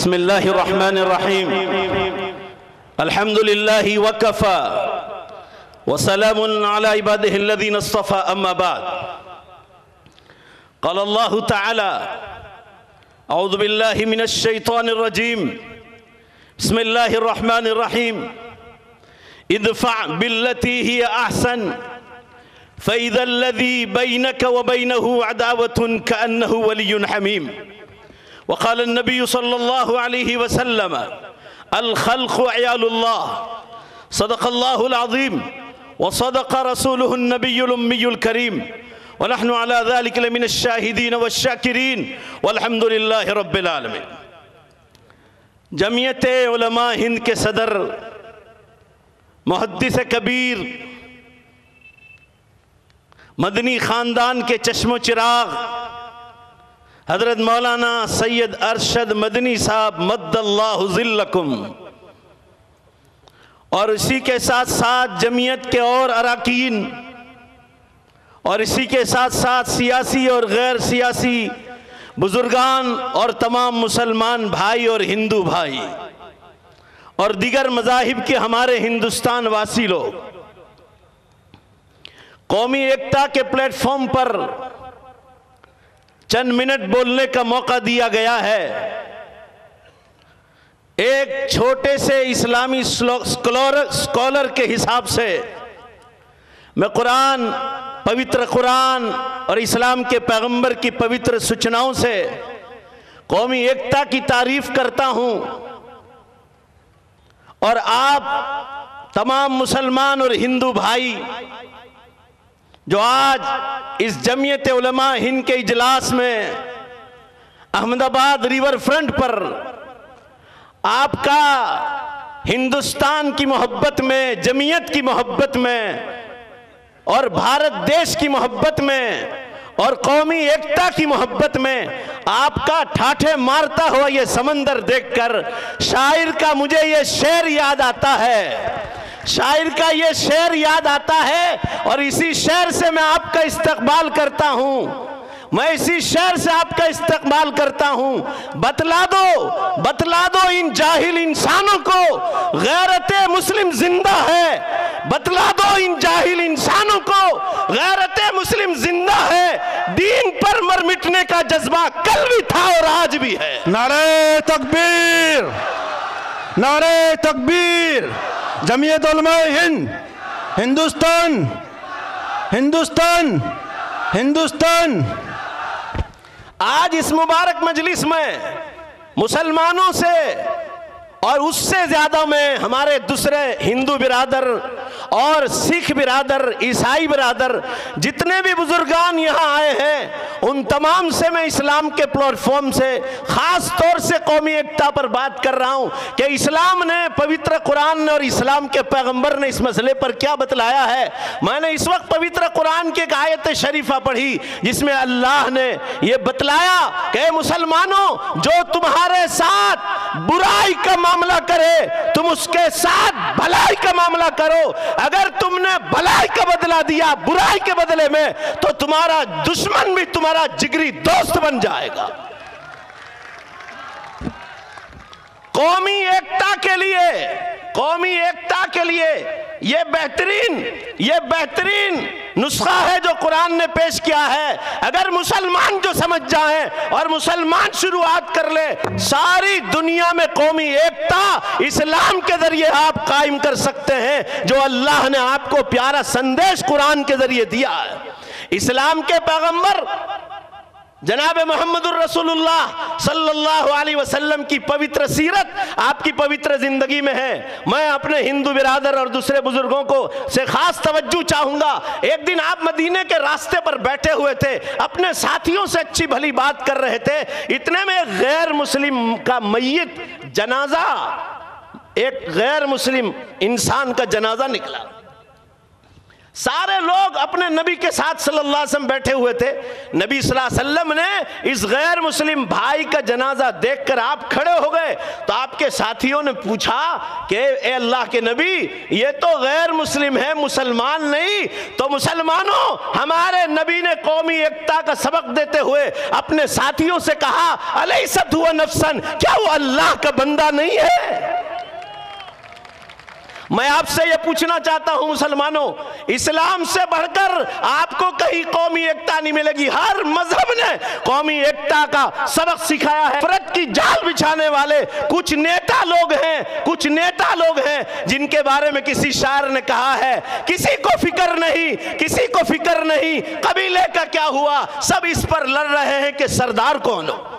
بسم الله الرحمن الرحيم الحمد لله وكفى وسلام على عباده الذين اصطفى أما بعد قال الله تعالى أعوذ بالله من الشيطان الرجيم بسم الله الرحمن الرحيم ادفع بالتي هي أحسن فإذا الذي بينك وبينه عداوة كأنه ولي حميم وقال النبي صلى الله عليه وسلم، الخلق عيال الله. صدق الله العظيم. وصدق رسوله النبي الأمي الكريم. ونحن على ذلك لمن الشاهدين والشاكرين. والحمد لله رب العالمين. جمعیت علماء ہند کے صدر، محدث کبیر، مدنی خاندان کے چشم و چراغ حضرت مولانا سید ارشد مدنی صاحب مد اللہ ذلکم۔ اور اسی کے ساتھ ساتھ جمعیت کے اور اراکین۔ اور اسی کے ساتھ ساتھ سیاسی اور غیر سیاسی بزرگان اور تمام مسلمان بھائی اور ہندو بھائی۔ اور دیگر مذاہب کے ہمارے ہندوستان واسی لوگ۔ قومی ایکتا کے پلیٹ فارم پر چند منٹ بولنے کا موقع دیا گیا ہے۔ ایک چھوٹے سے اسلامی سکولر کے حساب سے میں قرآن، پوتر قرآن اور اسلام کے پیغمبر کی پوتر سچناؤں سے قومی ایکتا کی تعریف کرتا ہوں۔ اور آپ تمام مسلمان اور ہندو بھائی جو آج اس جمعیت علماء ہند کے اجلاس میں احمد آباد ریور فرنٹ پر آپ کا ہندوستان کی محبت میں، جمعیت کی محبت میں اور بھارت دیش کی محبت میں اور قومی ایکتا کی محبت میں آپ کا ٹھاٹھے مارتا ہوا یہ سمندر دیکھ کر شاعر کا مجھے یہ شعر یاد آتا ہے۔ شاعر کا یہ شعر یاد آتا ہے اور اسی شعر سے میں آپ کا استقبال کرتا ہوں۔ میں اسی شعر سے آپ کا استقبال کرتا ہوں۔ بتلا دو بتلا دو ان جاہل انسانوں کو۔ غیرت مسلم زندہ ہے۔ بتلا دو ان جاہل انسانوں کو۔ غیرت مسلم زندہ ہے۔ دین پر مر مٹنے کا جذبہ کل بھی تھا اور آج بھی ہے۔ نعرہ تکبیر۔ نعرہ تکبیر۔ جمعیت علماء ہند، ہندوستان ہندوستان ہندوستان۔ آج اس مبارک مجلس میں مسلمانوں سے اور اس سے زیادہ میں ہمارے دوسرے ہندو برادر اور سکھ برادر، عیسائی برادر، جتنے بھی بزرگان یہاں آئے ہیں ان تمام سے میں اسلام کے پلیٹ فارم سے، خاص طور سے قومی ایکتا پر بات کر رہا ہوں کہ اسلام نے، پوتر قرآن نے اور اسلام کے پیغمبر نے اس مسئلے پر کیا بتلایا ہے؟ میں نے اس وقت پوتر قرآن کی ایک آیت شریفہ پڑھی، جس میں اللہ نے یہ بتلایا کہ مسلمانوں، جو تمہارے ساتھ برائی کا معاملہ کرے، تم اس کے ساتھ بھلائی کا معاملہ کرو۔ اگر تم نے بھلائی کا بدلہ دیا، برائی کے بدلے میں، تو تمہارا دشمن بھی تمہارا تمہارا جگری دوست بن جائے گا۔ قومی ایکتا کے لیے، قومی ایکتا کے لیے یہ بہترین یہ بہترین نسخہ ہے جو قرآن نے پیش کیا ہے۔ اگر مسلمان جو سمجھ جائیں اور مسلمان شروعات کر لے ساری دنیا میں قومی ایکتا اسلام کے ذریعے آپ قائم کر سکتے ہیں، جو اللہ نے آپ کو پیارا سندیش قرآن کے ذریعے دیا ہے۔ اسلام کے پیغمبر جناب محمد الرسول اللہ صلی اللہ علیہ وسلم کی پوتر سیرت آپ کی پوتر زندگی میں ہے۔ میں اپنے ہندو برادر اور دوسرے بزرگوں کو سے خاص توجہ چاہوں گا۔ ایک دن آپ مدینے کے راستے پر بیٹھے ہوئے تھے، اپنے ساتھیوں سے اچھی بھلی بات کر رہے تھے۔ اتنے میں ایک غیر مسلم کا میت جنازہ، ایک غیر مسلم انسان کا جنازہ نکلا۔ سارے لوگ اپنے نبی کے ساتھ صلی اللہ علیہ وسلم بیٹھے ہوئے تھے۔ نبی صلی اللہ علیہ وسلم نے اس غیر مسلم بھائی کا جنازہ دیکھ کر آپ کھڑے ہو گئے۔ تو آپ کے ساتھیوں نے پوچھا کہ اے اللہ کے نبی، یہ تو غیر مسلم ہے، مسلمان نہیں۔ تو مسلمانوں، ہمارے نبی نے قومی ایکتا کا سبق دیتے ہوئے اپنے ساتھیوں سے کہا علیہ ست ہوا نفسن کیا وہ اللہ کا بندہ نہیں ہے؟ میں آپ سے یہ پوچھنا چاہتا ہوں مسلمانوں، اسلام سے بڑھ کر آپ کو کہیں قومی ایکتا نہیں ملے گی۔ ہر مذہب نے قومی ایکتا کا سبق سکھایا ہے۔ فرد کی جال بچھانے والے کچھ نیتا لوگ ہیں، کچھ نیتا لوگ ہیں جن کے بارے میں کسی شاعر نے کہا ہے، کسی کو فکر نہیں، کسی کو فکر نہیں، قبیلے کا کیا ہوا؟ سب اس پر لڑ رہے ہیں کہ سردار کون ہو۔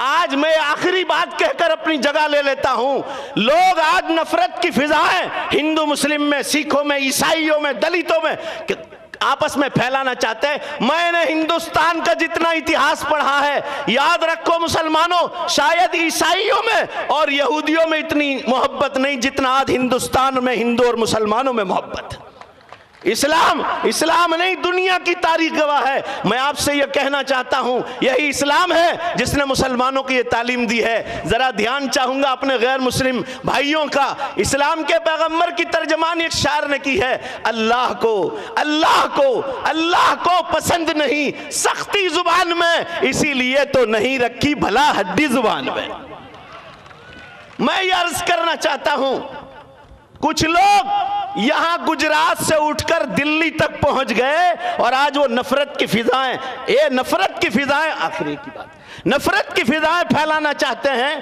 آج میں آخری بات کہہ کر اپنی جگہ لے لیتا ہوں۔ لوگ آج نفرت کی فضائیں ہندو، مسلم میں، سکھوں میں، عیسائیوں میں، دلتوں میں آپس میں پھیلانا چاہتے ہیں۔ میں نے ہندوستان کا جتنا اتہاس پڑھا ہے، یاد رکھو مسلمانوں، شاید عیسائیوں میں اور یہودیوں میں اتنی محبت نہیں جتنا آج ہندوستان میں، ہندو اور مسلمانوں میں محبت۔ ہے اسلام اسلام نہیں، دنیا کی تاریخ گواہ ہے۔ میں آپ سے یہ کہنا چاہتا ہوں، یہی اسلام ہے جس نے مسلمانوں کی یہ تعلیم دی ہے۔ ذرا دھیان چاہوں گا اپنے غیر مسلم بھائیوں کا۔ اسلام کے پیغمبر کی ترجمان ایک شاعر نے کی ہے، اللہ کو اللہ کو اللہ کو پسند نہیں۔ سختی زبان میں، اسی لیے تو نہیں رکھی بھلا ہڈی زبان میں۔ میں یہ عرض کرنا چاہتا ہوں، کچھ لوگ یہاں گجرات سے اٹھ کر دلی تک پہنچ گئے اور آج وہ نفرت کی فضائیں، اے نفرت کی فضائیں، آخری کی بات، نفرت کی فضائیں پھیلانا چاہتے ہیں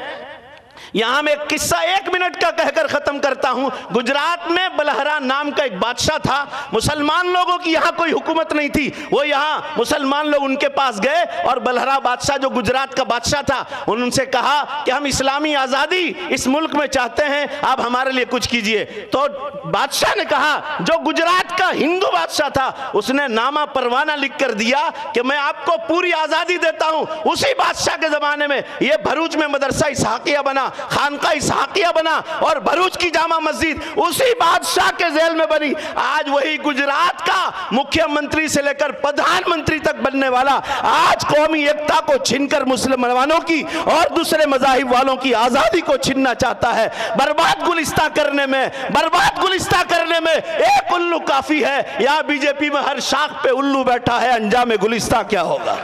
یہاں میں ایک قصہ ایک منٹ کا کہہ کر ختم کرتا ہوں۔ گجرات میں بلہرا نام کا ایک بادشاہ تھا۔ مسلمان لوگوں کی یہاں کوئی حکومت نہیں تھی۔ وہ یہاں مسلمان لوگ ان کے پاس گئے اور بلہرا بادشاہ جو گجرات کا بادشاہ تھا، ان سے کہا کہ ہم اسلامی آزادی اس ملک میں چاہتے ہیں، آپ ہمارے لیے کچھ کیجیے۔ تو بادشاہ نے کہا، جو گجرات کا ہندو بادشاہ تھا، اس نے نامہ پروانہ لکھ کر دیا کہ میں آپ کو پوری آزادی دیتا ہوں۔ اسی بادشاہ کے زمانے میں یہ بھروچ میں مدرسہ اسحاقیہ بنا۔ خانقہ اسحاقیہ بنا اور بھروچ کی جامع مسجد، اسی بادشاہ کے ذیل میں بنی۔ آج وہی گجرات کا مکھیہ منتری سے لے کر پدھان منتری تک بننے والا، آج قومی ایکتا کو چھن کر مسلمانوں کی اور دوسرے مذاہب والوں کی آزادی کو چھننا چاہتا ہے۔ برباد گلستہ کرنے میں، برباد گلستہ کرنے میں ایک الو کافی ہے۔ یا بی جے پی میں ہر شاخ پہ الو بیٹھا ہے، انجام گلستہ کیا ہوگا؟